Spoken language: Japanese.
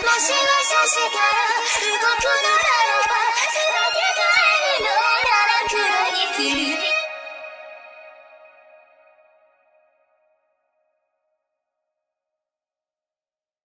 しわしゃしから